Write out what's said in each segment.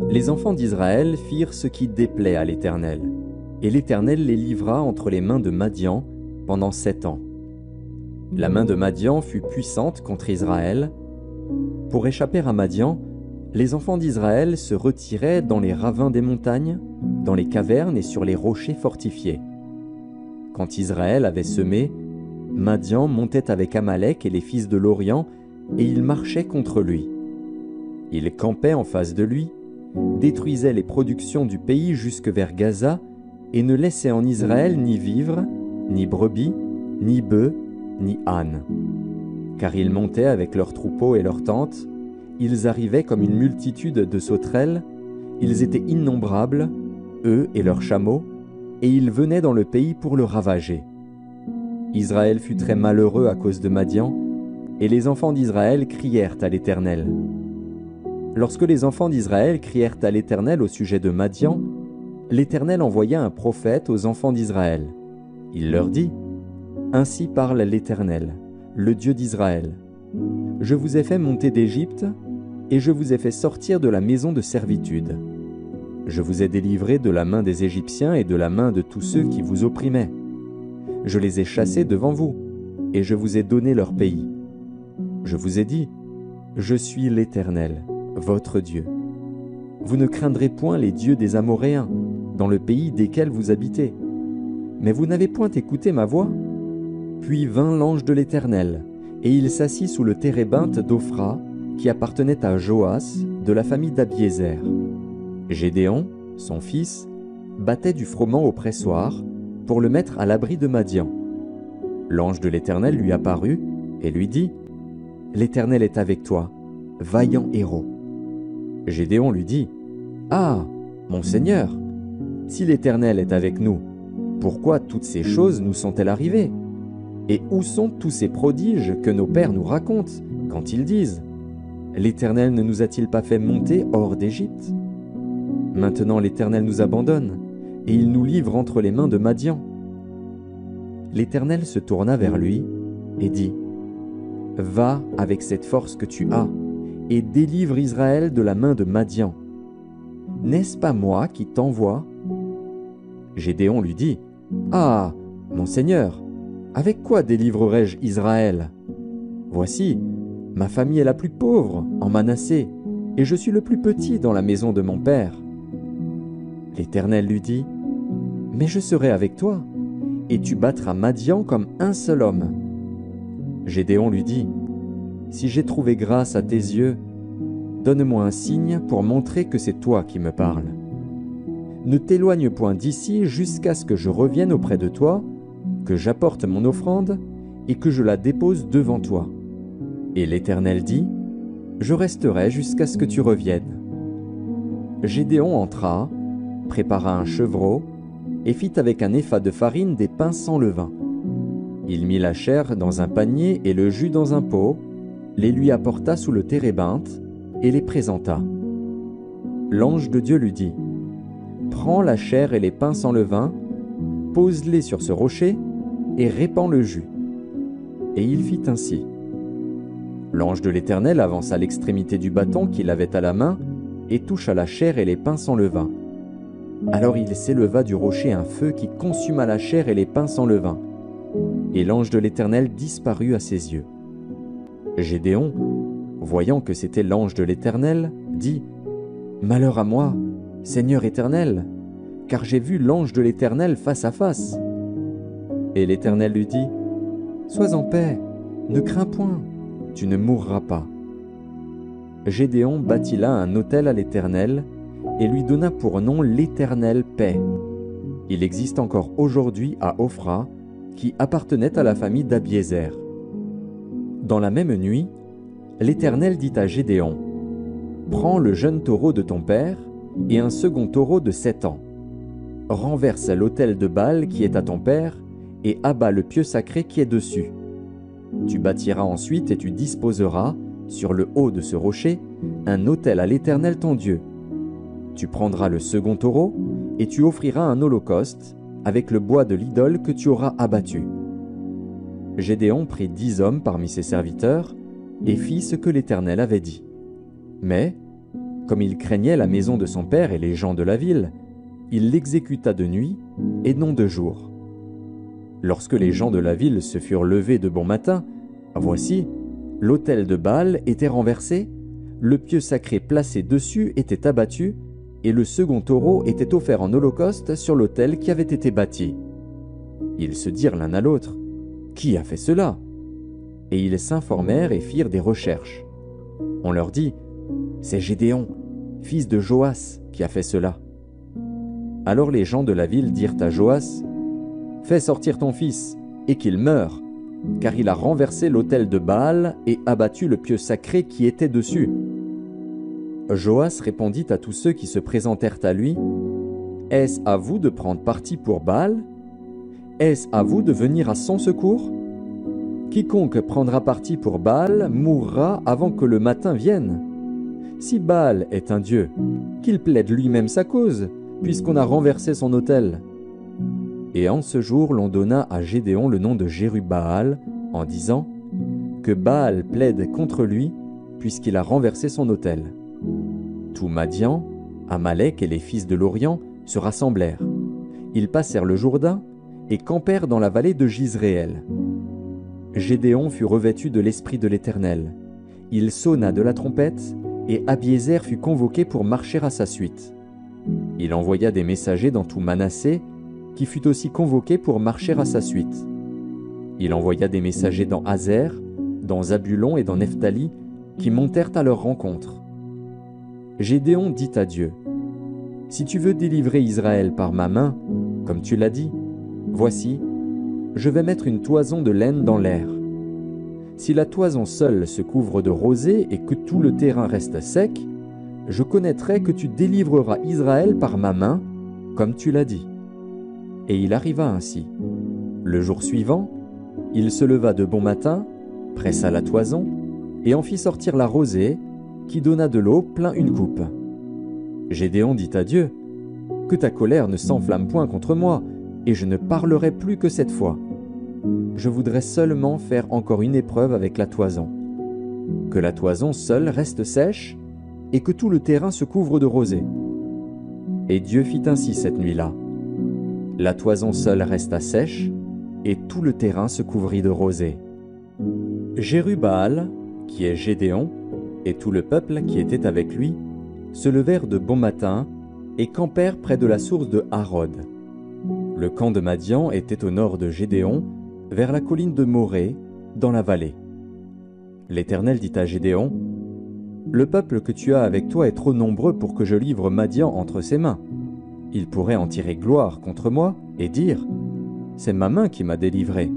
Les enfants d'Israël firent ce qui déplaît à l'Éternel, et l'Éternel les livra entre les mains de Madian pendant sept ans. La main de Madian fut puissante contre Israël. Pour échapper à Madian, les enfants d'Israël se retiraient dans les ravins des montagnes, dans les cavernes et sur les rochers fortifiés. Quand Israël avait semé, Madian montait avec Amalek et les fils de l'Orient, et il marchait contre lui. Il campait en face de lui, détruisait les productions du pays jusque vers Gaza, et ne laissait en Israël ni vivres, ni brebis, ni bœufs, ni ânes. Car ils montaient avec leurs troupeaux et leurs tentes, ils arrivaient comme une multitude de sauterelles, ils étaient innombrables, eux et leurs chameaux, et ils venaient dans le pays pour le ravager. Israël fut très malheureux à cause de Madian, et les enfants d'Israël crièrent à l'Éternel. Lorsque les enfants d'Israël crièrent à l'Éternel au sujet de Madian, l'Éternel envoya un prophète aux enfants d'Israël. Il leur dit, Ainsi parle l'Éternel, le Dieu d'Israël. Je vous ai fait monter d'Égypte, et je vous ai fait sortir de la maison de servitude. Je vous ai délivré de la main des Égyptiens et de la main de tous ceux qui vous opprimaient. Je les ai chassés devant vous, et je vous ai donné leur pays. Je vous ai dit, Je suis l'Éternel, votre Dieu. Vous ne craindrez point les dieux des Amoréens, dans le pays desquels vous habitez. Mais vous n'avez point écouté ma voix Puis vint l'ange de l'Éternel, et il s'assit sous le térébinthe d'Ophra, qui appartenait à Joas, de la famille d'Abiézer. Gédéon, son fils, battait du froment au pressoir, pour le mettre à l'abri de Madian. L'ange de l'Éternel lui apparut, et lui dit, L'Éternel est avec toi, vaillant héros. Gédéon lui dit, Ah, mon Seigneur, si l'Éternel est avec nous, pourquoi toutes ces choses nous sont-elles arrivées? Et où sont tous ces prodiges que nos pères nous racontent quand ils disent L'Éternel ne nous a-t-il pas fait monter hors d'Égypte? Maintenant l'Éternel nous abandonne, et il nous livre entre les mains de Madian. L'Éternel se tourna vers lui et dit, Va avec cette force que tu as, et délivre Israël de la main de Madian. N'est-ce pas moi qui t'envoie? Gédéon lui dit, Ah, mon Seigneur, avec quoi délivrerai-je Israël? Voici, ma famille est la plus pauvre en Manassé, et je suis le plus petit dans la maison de mon père. L'Éternel lui dit, Mais je serai avec toi, et tu battras Madian comme un seul homme. Gédéon lui dit, Si j'ai trouvé grâce à tes yeux, donne-moi un signe pour montrer que c'est toi qui me parles. Ne t'éloigne point d'ici jusqu'à ce que je revienne auprès de toi, que j'apporte mon offrande et que je la dépose devant toi. Et l'Éternel dit, Je resterai jusqu'à ce que tu reviennes. Gédéon entra, prépara un chevreau, et fit avec un épha de farine des pains sans levain. Il mit la chair dans un panier et le jus dans un pot, les lui apporta sous le térébinthe et les présenta. L'ange de Dieu lui dit, Prends la chair et les pains sans levain, pose-les sur ce rocher et répands le jus. Et il fit ainsi. L'ange de l'Éternel avança l'extrémité du bâton qu'il avait à la main et toucha la chair et les pains sans levain. Alors il s'éleva du rocher un feu qui consuma la chair et les pains sans levain. Et l'ange de l'Éternel disparut à ses yeux. Gédéon, voyant que c'était l'ange de l'Éternel, dit Malheur à moi, Seigneur éternel, car j'ai vu l'ange de l'Éternel face à face. Et l'Éternel lui dit, Sois en paix, ne crains point, tu ne mourras pas. Gédéon bâtit là un autel à l'Éternel, et lui donna pour nom l'Éternel paix. Il existe encore aujourd'hui à Ophra, qui appartenait à la famille d'Abiézer. Dans la même nuit, l'Éternel dit à Gédéon, Prends le jeune taureau de ton père, et un second taureau de sept ans. Renverse l'autel de Baal qui est à ton père, et abat le pieu sacré qui est dessus. Tu bâtiras ensuite et tu disposeras, sur le haut de ce rocher, un autel à l'Éternel ton Dieu. Tu prendras le second taureau, et tu offriras un holocauste, avec le bois de l'idole que tu auras abattu. Gédéon prit dix hommes parmi ses serviteurs, et fit ce que l'Éternel avait dit. Mais, Comme il craignait la maison de son père et les gens de la ville, il l'exécuta de nuit et non de jour. Lorsque les gens de la ville se furent levés de bon matin, voici, l'autel de Baal était renversé, le pieu sacré placé dessus était abattu, et le second taureau était offert en holocauste sur l'autel qui avait été bâti. Ils se dirent l'un à l'autre, Qui a fait cela? Et ils s'informèrent et firent des recherches. On leur dit, C'est Gédéon, fils de Joas, qui a fait cela. Alors les gens de la ville dirent à Joas, Fais sortir ton fils, et qu'il meure, car il a renversé l'autel de Baal et abattu le pieu sacré qui était dessus. Joas répondit à tous ceux qui se présentèrent à lui, Est-ce à vous de prendre parti pour Baal Est-ce à vous de venir à son secours? Quiconque prendra parti pour Baal mourra avant que le matin vienne. Si Baal est un dieu, qu'il plaide lui-même sa cause, puisqu'on a renversé son autel. Et en ce jour l'on donna à Gédéon le nom de Jérubaal, en disant Que Baal plaide contre lui, puisqu'il a renversé son autel. Tout Madian, Amalek et les fils de l'Orient se rassemblèrent. Ils passèrent le Jourdain et campèrent dans la vallée de Gisréel. Gédéon fut revêtu de l'Esprit de l'Éternel. Il sonna de la trompette, et Abiézer fut convoqué pour marcher à sa suite. Il envoya des messagers dans tout Manassé, qui fut aussi convoqué pour marcher à sa suite. Il envoya des messagers dans Hazer, dans Zabulon et dans Nephtali, qui montèrent à leur rencontre. Gédéon dit à Dieu, Si tu veux délivrer Israël par ma main, comme tu l'as dit, voici, je vais mettre une toison de laine dans l'air. Si la toison seule se couvre de rosée et que tout le terrain reste sec, je connaîtrai que tu délivreras Israël par ma main, comme tu l'as dit. Et il arriva ainsi. Le jour suivant, il se leva de bon matin, pressa la toison, et en fit sortir la rosée, qui donna de l'eau plein une coupe. Gédéon dit à Dieu, Que ta colère ne s'enflamme point contre moi, et je ne parlerai plus que cette fois. Je voudrais seulement faire encore une épreuve avec la toison. Que la toison seule reste sèche, et que tout le terrain se couvre de rosée. Et Dieu fit ainsi cette nuit-là. La toison seule resta sèche, et tout le terrain se couvrit de rosée. Jérubal, qui est Gédéon, et tout le peuple qui était avec lui, se levèrent de bon matin et campèrent près de la source de Harod. Le camp de Madian était au nord de Gédéon, vers la colline de Morée, dans la vallée. L'Éternel dit à Gédéon, Le peuple que tu as avec toi est trop nombreux pour que je livre Madian entre ses mains. Il pourrait en tirer gloire contre moi et dire, C'est ma main qui m'a délivré.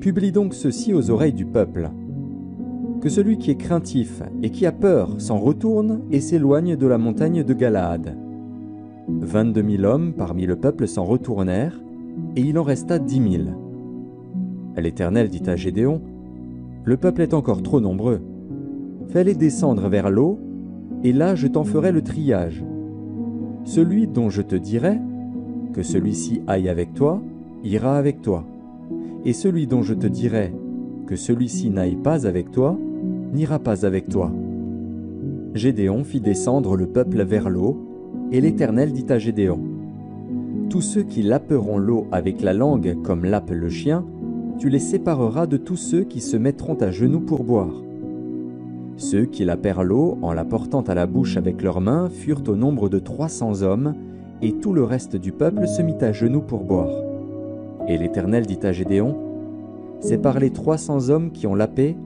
Publie donc ceci aux oreilles du peuple que celui qui est craintif et qui a peur s'en retourne et s'éloigne de la montagne de Galaad. Vingt-deux mille hommes parmi le peuple s'en retournèrent, et il en resta dix mille. L'Éternel dit à Gédéon, Le peuple est encore trop nombreux. Fais-les descendre vers l'eau, et là je t'en ferai le triage. Celui dont je te dirai, que celui-ci aille avec toi, ira avec toi. Et celui dont je te dirai, que celui-ci n'aille pas avec toi, n'ira pas avec toi. Gédéon fit descendre le peuple vers l'eau, et l'Éternel dit à Gédéon, Tous ceux qui laperont l'eau avec la langue comme lappe le chien, tu les sépareras de tous ceux qui se mettront à genoux pour boire. Ceux qui lapèrent l'eau en la portant à la bouche avec leurs mains furent au nombre de trois cents hommes, et tout le reste du peuple se mit à genoux pour boire. Et l'Éternel dit à Gédéon, C'est par les trois cents hommes qui ont lapé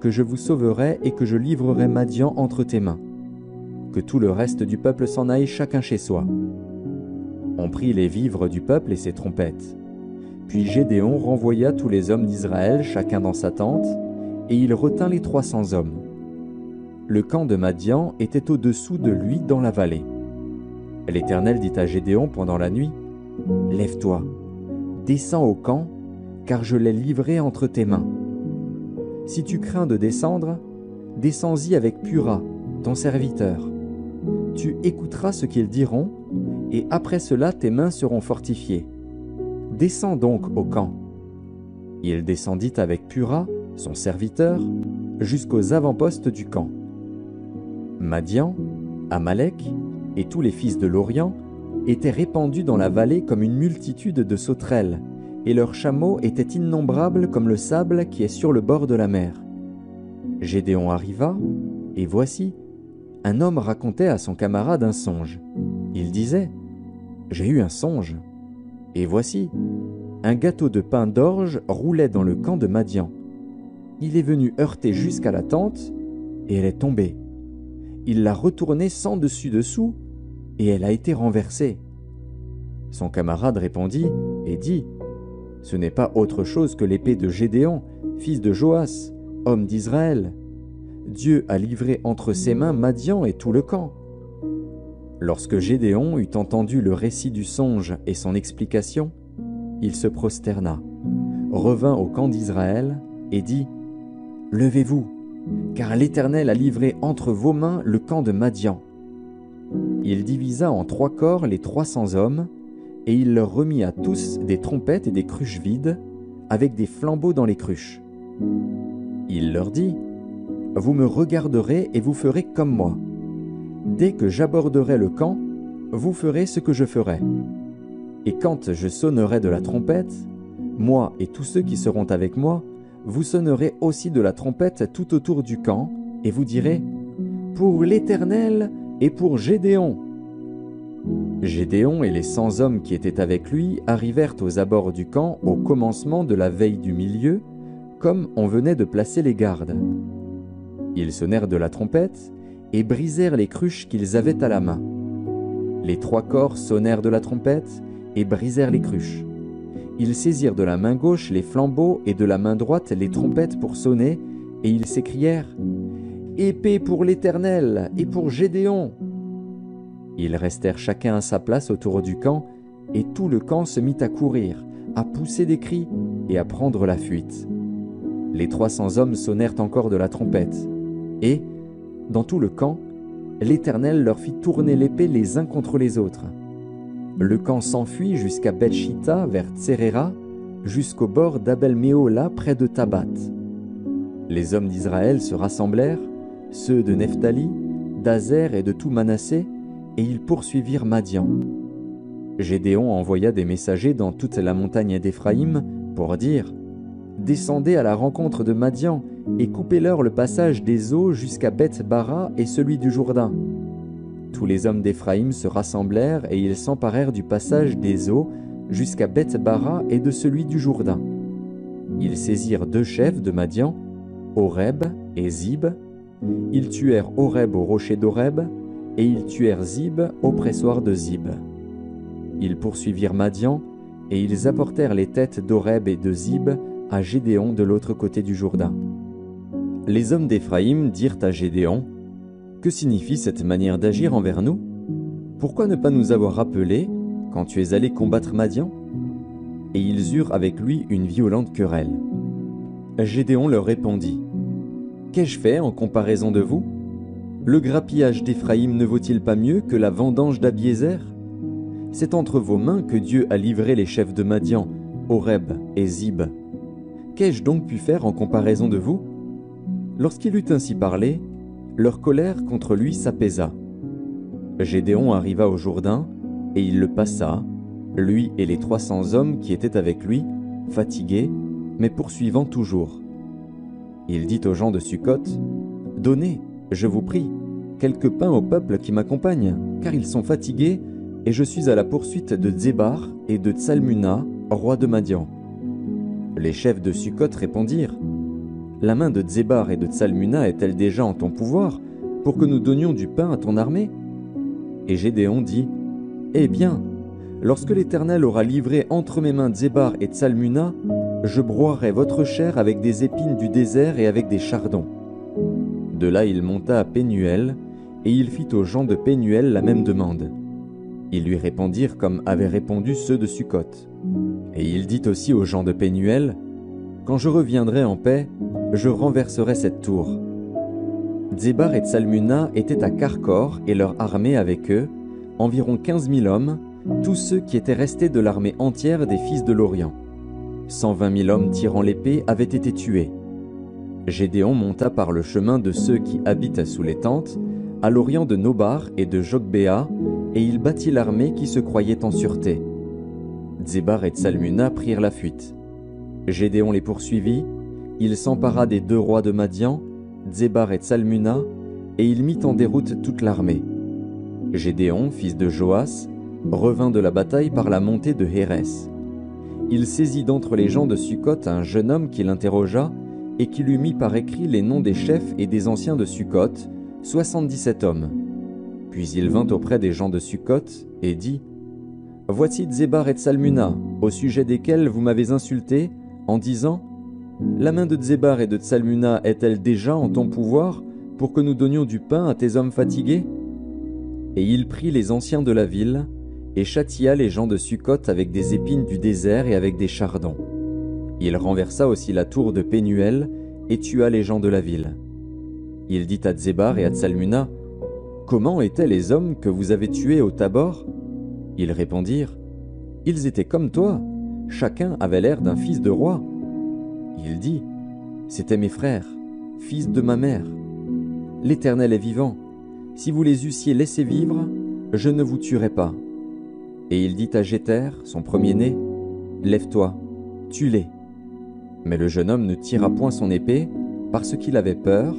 que je vous sauverai et que je livrerai Madian entre tes mains. Que tout le reste du peuple s'en aille chacun chez soi. On prit les vivres du peuple et ses trompettes. Puis Gédéon renvoya tous les hommes d'Israël chacun dans sa tente, et il retint les trois cents hommes. Le camp de Madian était au-dessous de lui dans la vallée. L'Éternel dit à Gédéon pendant la nuit, Lève-toi, descends au camp, car je l'ai livré entre tes mains. Si tu crains de descendre, descends-y avec Pura, ton serviteur. Tu écouteras ce qu'ils diront, et après cela tes mains seront fortifiées. Descends donc au camp. Il descendit avec Pura, son serviteur, jusqu'aux avant-postes du camp. Madian, Amalek et tous les fils de l'Orient étaient répandus dans la vallée comme une multitude de sauterelles, et leurs chameaux étaient innombrables comme le sable qui est sur le bord de la mer. Gédéon arriva, et voici, un homme racontait à son camarade un songe. Il disait, J'ai eu un songe. Et voici, un gâteau de pain d'orge roulait dans le camp de Madian. Il est venu heurter jusqu'à la tente, et elle est tombée. Il l'a retournée sans dessus-dessous, et elle a été renversée. Son camarade répondit et dit, Ce n'est pas autre chose que l'épée de Gédéon, fils de Joas, homme d'Israël. Dieu a livré entre ses mains Madian et tout le camp. Lorsque Gédéon eut entendu le récit du songe et son explication, il se prosterna, revint au camp d'Israël et dit, Levez-vous, car l'Éternel a livré entre vos mains le camp de Madian. Il divisa en trois corps les trois cents hommes, et il leur remit à tous des trompettes et des cruches vides, avec des flambeaux dans les cruches. Il leur dit, Vous me regarderez et vous ferez comme moi. Dès que j'aborderai le camp, vous ferez ce que je ferai. Et quand je sonnerai de la trompette, moi et tous ceux qui seront avec moi, vous sonnerez aussi de la trompette tout autour du camp, et vous direz, Pour l'Éternel et pour Gédéon. Gédéon et les cent hommes qui étaient avec lui arrivèrent aux abords du camp au commencement de la veille du milieu, comme on venait de placer les gardes. Ils sonnèrent de la trompette et brisèrent les cruches qu'ils avaient à la main. Les trois corps sonnèrent de la trompette et brisèrent les cruches. Ils saisirent de la main gauche les flambeaux et de la main droite les trompettes pour sonner, et ils s'écrièrent Épée pour l'Éternel et pour Gédéon. Ils restèrent chacun à sa place autour du camp, et tout le camp se mit à courir, à pousser des cris et à prendre la fuite. Les trois cents hommes sonnèrent encore de la trompette, et, dans tout le camp, l'Éternel leur fit tourner l'épée les uns contre les autres. Le camp s'enfuit jusqu'à Bethshita vers Tserera, jusqu'au bord d'Abel-Méola près de Tabat. Les hommes d'Israël se rassemblèrent, ceux de Nephtali, d'Azer et de tout Manassé, et ils poursuivirent Madian. Gédéon envoya des messagers dans toute la montagne d'Éphraïm pour dire Descendez à la rencontre de Madian et coupez-leur le passage des eaux jusqu'à Beth-Bara et celui du Jourdain. Tous les hommes d'Éphraïm se rassemblèrent et ils s'emparèrent du passage des eaux jusqu'à Beth-Bara et de celui du Jourdain. Ils saisirent deux chefs de Madian, Horeb et Zib. Ils tuèrent Horeb au rocher d'Horeb et ils tuèrent Zib au pressoir de Zib. Ils poursuivirent Madian et ils apportèrent les têtes d'Horeb et de Zib à Gédéon de l'autre côté du Jourdain. Les hommes d'Éphraïm dirent à Gédéon, que signifie cette manière d'agir envers nous? Pourquoi ne pas nous avoir rappelé quand tu es allé combattre Madian? Et ils eurent avec lui une violente querelle. Gédéon leur répondit Qu'ai-je fait en comparaison de vous? Le grappillage d'Éphraïm ne vaut-il pas mieux que la vendange d'Abiézer C'est entre vos mains que Dieu a livré les chefs de Madian, Horeb et Zib. Qu'ai-je donc pu faire en comparaison de vous? Lorsqu'il eut ainsi parlé, leur colère contre lui s'apaisa. Gédéon arriva au Jourdain, et il le passa, lui et les trois cents hommes qui étaient avec lui, fatigués, mais poursuivant toujours. Il dit aux gens de Sukkot, Donnez, je vous prie, quelques pains au peuple qui m'accompagne, car ils sont fatigués, et je suis à la poursuite de Zébar et de Tsalmuna, roi de Madian. Les chefs de Sukkot répondirent, la main de Zébar et de Tsalmuna est-elle déjà en ton pouvoir pour que nous donnions du pain à ton armée? Et Gédéon dit Eh bien, lorsque l'Éternel aura livré entre mes mains Zébar et Tsalmuna, je broierai votre chair avec des épines du désert et avec des chardons. De là il monta à Pénuel, et il fit aux gens de Pénuel la même demande. Ils lui répondirent comme avaient répondu ceux de Sukkot. Et il dit aussi aux gens de Pénuel, Quand je reviendrai en paix, je renverserai cette tour. Zébar et Tsalmuna étaient à Carcor et leur armée avec eux, environ quinze mille hommes, tous ceux qui étaient restés de l'armée entière des fils de l'Orient. Cent vingt mille hommes tirant l'épée avaient été tués. Gédéon monta par le chemin de ceux qui habitent sous les tentes, à l'orient de Nobar et de Jogbéa, et il bâtit l'armée qui se croyait en sûreté. Zébar et Tsalmuna prirent la fuite. Gédéon les poursuivit, il s'empara des deux rois de Madian, Zébar et Tsalmuna, et il mit en déroute toute l'armée. Gédéon, fils de Joas, revint de la bataille par la montée de Hérès. Il saisit d'entre les gens de Sukkot un jeune homme qui l'interrogea et qui lui mit par écrit les noms des chefs et des anciens de Sukkot, soixante-dix-sept hommes. Puis il vint auprès des gens de Sukkot et dit Voici Zébar et Tsalmuna, au sujet desquels vous m'avez insulté, en disant La main de Zébar et de Tsalmuna est-elle déjà en ton pouvoir pour que nous donnions du pain à tes hommes fatigués? Et il prit les anciens de la ville et châtia les gens de Sukkot avec des épines du désert et avec des chardons. Il renversa aussi la tour de Pénuel et tua les gens de la ville. Il dit à Zébar et à Tsalmuna Comment étaient les hommes que vous avez tués au Tabor? Ils répondirent Ils étaient comme toi, chacun avait l'air d'un fils de roi. Il dit C'étaient mes frères, fils de ma mère. L'Éternel est vivant. Si vous les eussiez laissés vivre, je ne vous tuerais pas. Et il dit à Jéter, son premier-né, Lève-toi, tue-les. Mais le jeune homme ne tira point son épée, parce qu'il avait peur,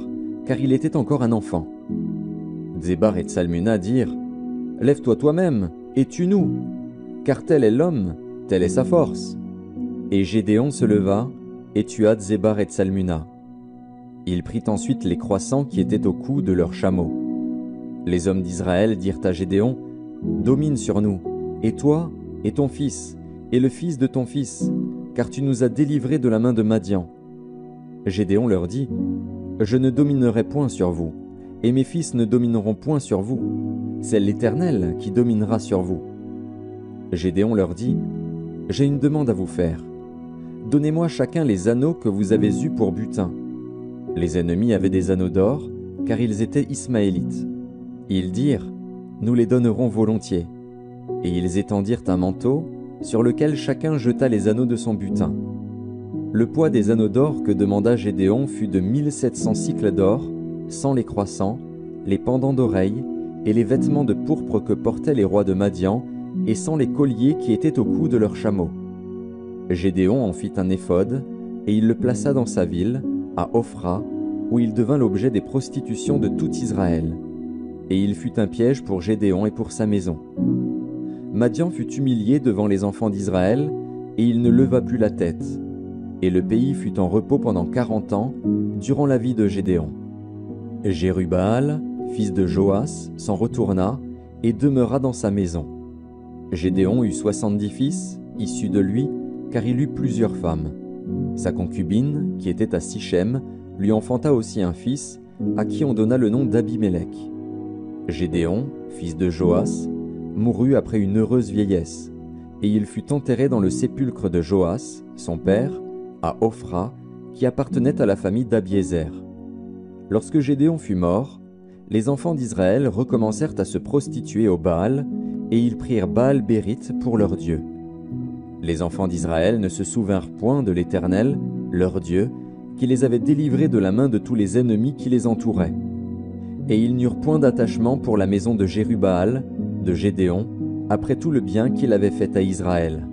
car il était encore un enfant. Zébar et Tsalmuna dirent, Lève-toi toi-même, et tue-nous, car tel est l'homme, telle est sa force. Et Gédéon se leva, et tua Zébar et Tsalmuna. Il prit ensuite les croissants qui étaient au cou de leurs chameaux. Les hommes d'Israël dirent à Gédéon, Domine sur nous, et toi, et ton fils, et le fils de ton fils, car tu nous as délivrés de la main de Madian. Gédéon leur dit, Je ne dominerai point sur vous, et mes fils ne domineront point sur vous, c'est l'Éternel qui dominera sur vous. Gédéon leur dit, J'ai une demande à vous faire. Donnez-moi chacun les anneaux que vous avez eus pour butin. Les ennemis avaient des anneaux d'or, car ils étaient ismaélites. Ils dirent, Nous les donnerons volontiers. Et ils étendirent un manteau, sur lequel chacun jeta les anneaux de son butin. Le poids des anneaux d'or que demanda Gédéon fut de mille sept cents cycles d'or, sans les croissants, les pendants d'oreilles et les vêtements de pourpre que portaient les rois de Madian, et sans les colliers qui étaient au cou de leurs chameaux. Gédéon en fit un éphode, et il le plaça dans sa ville, à Ophra, où il devint l'objet des prostitutions de tout Israël. Et il fut un piège pour Gédéon et pour sa maison. Madian fut humilié devant les enfants d'Israël, et il ne leva plus la tête. Et le pays fut en repos pendant quarante ans, durant la vie de Gédéon. Jérubal, fils de Joas, s'en retourna et demeura dans sa maison. Gédéon eut soixante-dix fils, issus de lui, car il eut plusieurs femmes. Sa concubine, qui était à Sichem, lui enfanta aussi un fils, à qui on donna le nom d'Abimélec. Gédéon, fils de Joas, mourut après une heureuse vieillesse, et il fut enterré dans le sépulcre de Joas, son père, à Ophra, qui appartenait à la famille d'Abiézer. Lorsque Gédéon fut mort, les enfants d'Israël recommencèrent à se prostituer au Baal, et ils prirent Baal Bérite pour leur Dieu. Les enfants d'Israël ne se souvinrent point de l'Éternel, leur Dieu, qui les avait délivrés de la main de tous les ennemis qui les entouraient. Et ils n'eurent point d'attachement pour la maison de Jérubaal, de Gédéon, après tout le bien qu'il avait fait à Israël.